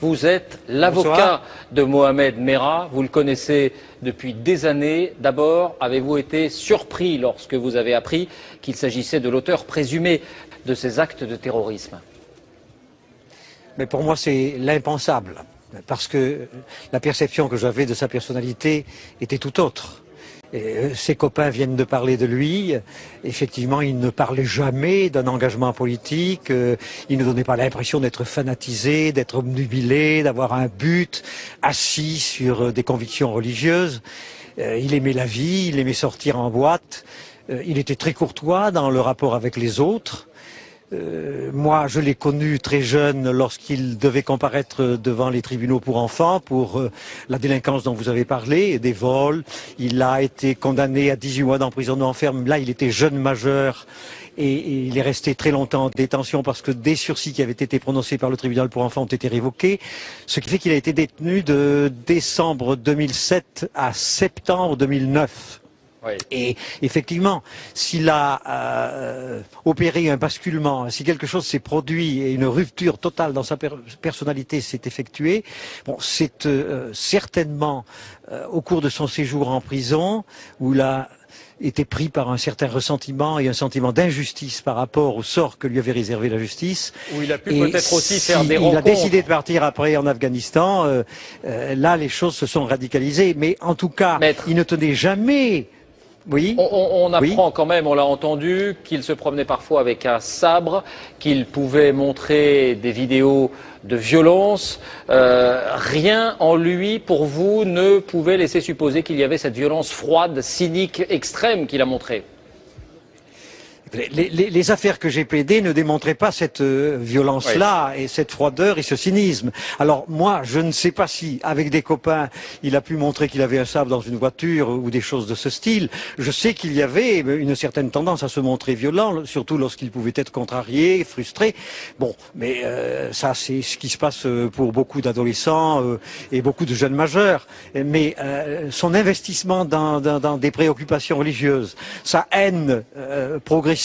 Vous êtes l'avocat de Mohamed Merah. Vous le connaissez depuis des années. D'abord, avez-vous été surpris lorsque vous avez appris qu'il s'agissait de l'auteur présumé de ces actes de terrorisme? Mais pour moi, c'est l'impensable. Parce que la perception que j'avais de sa personnalité était tout autre. Euh, ses copains viennent de parler de lui. Effectivement, il ne parlait jamais d'un engagement politique. Euh, il ne donnait pas l'impression d'être fanatisé, d'être obnubilé, d'avoir un but assis sur euh, des convictions religieuses. Il aimait la vie, il aimait sortir en boîte. Il était très courtois dans le rapport avec les autres. Euh, moi, je l'ai connu très jeune lorsqu'il devait comparaître devant les tribunaux pour enfants pour euh, la délinquance dont vous avez parlé, des vols. Il a été condamné à 18 mois d'emprisonnement ferme. Là, il était jeune majeur et, et, il est resté très longtemps en détention parce que des sursis qui avaient été prononcés par le tribunal pour enfants ont été révoqués. Ce qui fait qu'il a été détenu de décembre 2007 à septembre 2009. Et effectivement, s'il a euh, opéré un basculement, si quelque chose s'est produit et une rupture totale dans sa personnalité s'est effectuée, bon, c'est euh, certainement euh, au cours de son séjour en prison où il a été pris par un certain ressentiment et un sentiment d'injustice par rapport au sort que lui avait réservé la justice. Où il a pu peut-être aussi faire des rencontres. Il a décidé de partir après en Afghanistan. là, les choses se sont radicalisées. Mais en tout cas, il ne tenait jamais oui. On, apprend quand même, on l'a entendu, qu'il se promenait parfois avec un sabre, qu'il pouvait montrer des vidéos de violence. Euh, rien en lui, pour vous, ne pouvait laisser supposer qu'il y avait cette violence froide, cynique, extrême qu'il a montrée. Les, affaires que j'ai plaidées ne démontraient pas cette euh, violence-là et cette froideur et ce cynisme. Alors moi, je ne sais pas si, avec des copains, il a pu montrer qu'il avait un sabre dans une voiture ou des choses de ce style. Je sais qu'il y avait une certaine tendance à se montrer violent, surtout lorsqu'il pouvait être contrarié, frustré. Bon, mais euh, ça, c'est ce qui se passe euh, pour beaucoup d'adolescents et beaucoup de jeunes majeurs. Mais son investissement dans, dans, des préoccupations religieuses, sa haine progressive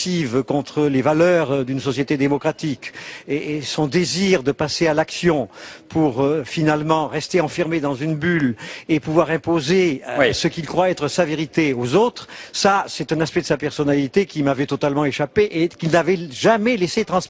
contre les valeurs euh, d'une société démocratique et, son désir de passer à l'action pour euh, finalement rester enfermé dans une bulle et pouvoir imposer euh, ce qu'il croit être sa vérité aux autres, ça c'est un aspect de sa personnalité qui m'avait totalement échappé et qu'il n'avait jamais laissé transparaître.